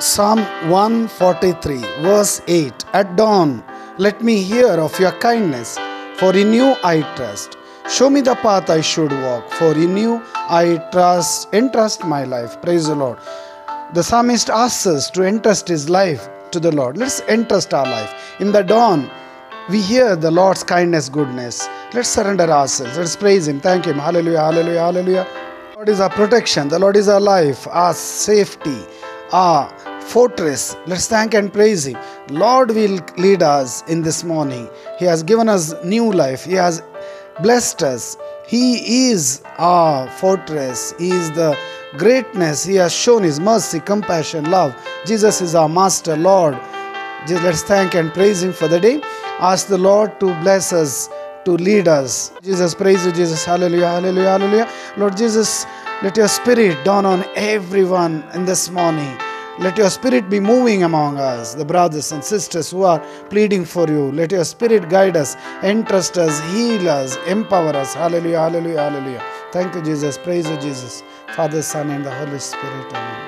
Psalm 143, verse 8 At dawn, let me hear of your kindness, for in you I trust. Show me the path I should walk, for in you I trust, entrust my life. Praise the Lord. The psalmist asks us to entrust his life to the Lord. Let's entrust our life. In the dawn, we hear the Lord's kindness, goodness. Let's surrender ourselves. Let's praise Him. Thank Him. Hallelujah, hallelujah, hallelujah. The Lord is our protection. The Lord is our life, our safety, our fortress. Let's thank and praise Him. Lord will lead us in this morning. He has given us new life. He has blessed us. He is our fortress. He is the greatness. He has shown His mercy, compassion, love. Jesus is our Master, Lord. Just let's thank and praise Him for the day. Ask the Lord to bless us, to lead us. Jesus, praise you, Jesus. Hallelujah, hallelujah, hallelujah. Lord Jesus, let your spirit dawn on everyone in this morning. Let your spirit be moving among us, the brothers and sisters who are pleading for you. Let your spirit guide us, entrust us, heal us, empower us. Hallelujah, hallelujah, hallelujah. Thank you, Jesus. Praise you, Jesus. Father, Son, and the Holy Spirit. Amen.